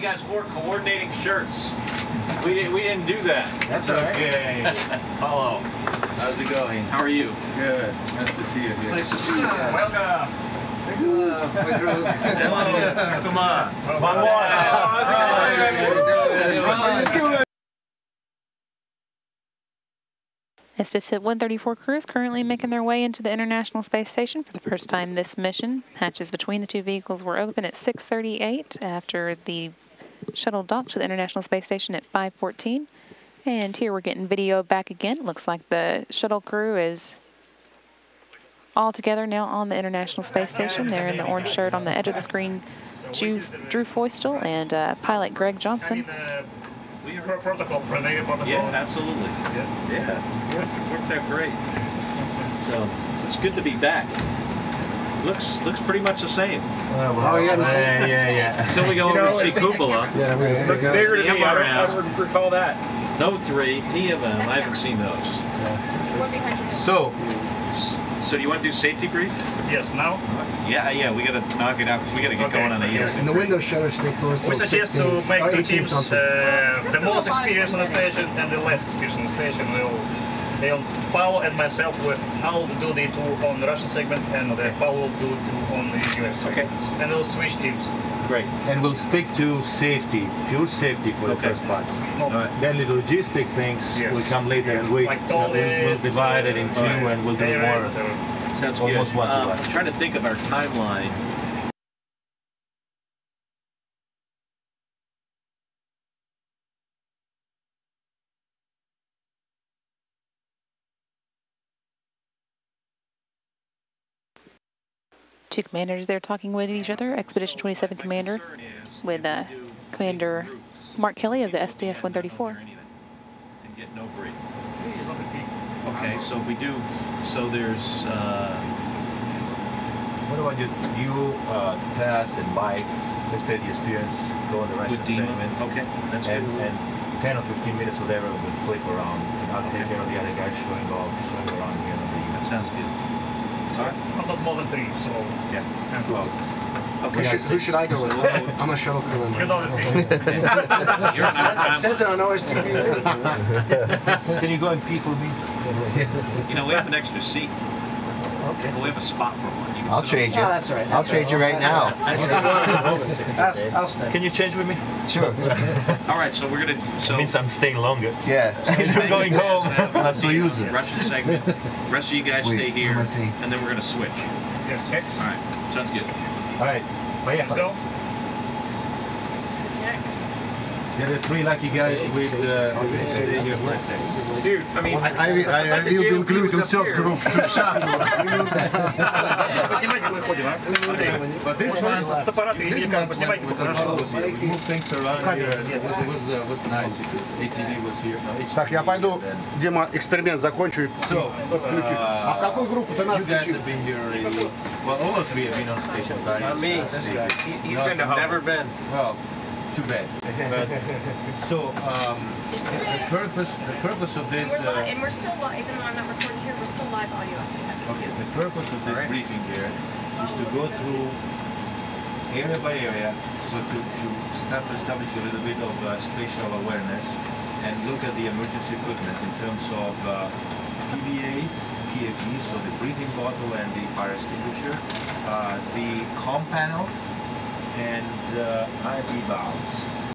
you guys wore coordinating shirts. We didn't, we didn't do that. That's all right. Okay. Hello. How's it going? How are you? Good. Nice to see you here. Nice to see you. Welcome. Hello, my group. Hello. Come on. Come on. STS 134 crews currently making their way into the International Space Station for the first time this mission. Hatches between the two vehicles were open at 6:38 after the shuttle docked to the International Space Station at 5:14. And here we're getting video back again. Looks like the shuttle crew is all together now on the International Space Station. They're in the orange shirt on the edge of the screen. Drew, Drew Feustel and uh, pilot Greg Johnson. protocol, protocol. Yeah, absolutely. Yeah. Yeah. Worked, worked out great. So it's good to be back. Looks looks pretty much the same. Oh, yeah, yeah, yeah, yeah. Until we go You over know, to see Cupola. Yeah, we, we Looks got- bigger to The me. I don't, I don't recall that. No three, TMM. I haven't seen those. So, So do you want to do safety brief? Yes, now Yeah, yeah. We gotta knock it out because we gotta get Okay. going on the Yeah. And the window shutters stay closed we suggest 16, to make two teams. Uh, the most experienced on the station and the less experienced on the station will. They'll, Paul and myself will. I'll do the two on the Russian segment, and uh, Paul will do two on the US. Okay. segment. And we'll switch teams. Great. and we'll stick to safety, pure safety for the first part. No, Then the logistic things Yes. will come later and we, Like we'll, we'll toilets, divide it in two uh, and we'll do air, more. uh, Sounds Almost good. one to one. I'm trying to think of our timeline. Two commanders there talking with each other. Expedition 27 commander with uh, Commander Mark Kelly of the STS 134. And get no brief. it's not a big- Okay, so if we do, so there's, uh, What about you, you uh, Taz and Mike, let's say the experience, go on the Russian with Dima. segment. Okay, that's And, good. and 10 or 15 minutes or whatever will flip around and I'll take care of the other guys showing off, 2003, so yeah. yeah. Who should, who should, I go with? I'm a shuttle crew. You're the other thing. says it on OSTV. Can you go and pee for me? You know, we have an extra seat. Okay. We have a spot for one. I'll trade you. That's all right. I'll trade right. you right now. That's Can you change with me? Sure. all right, so we're gonna. So means I'm staying longer. Yeah. So we're going home. Let's use it. Russian segment. Rest of you guys Wait, stay here, and then we're gonna switch. Yes. Okay. All right. Sounds good. All right. Let's go. There are three lucky guys with uh, a second. Dude, I mean, I, I, I will be included third group to поснимайте, мы ходим, а? But this one, Фотоаппараты или как, поснимайте, хорошо. move things around here. It was, was, uh, was nice ATV was here. Так, я пойду, Дима, эксперимент закончу и So, подключу. А в какую группу ты нас включил? Well, all of three have been on station time. Not me, this guy. He's been, Howard. never been. Well, too bad. But, so, um, the purpose, the purpose of this, We're live, uh, and we're still live, even though I'm not recording here, we're still live audio. okay, the purpose of this briefing here is to go through area by area, so to, to start to establish a little bit of uh, spatial awareness and look at the emergency equipment in terms of uh, PBAs, PFEs, so the breathing bottle and the fire extinguisher, uh, the com panels, and uh, IV valves.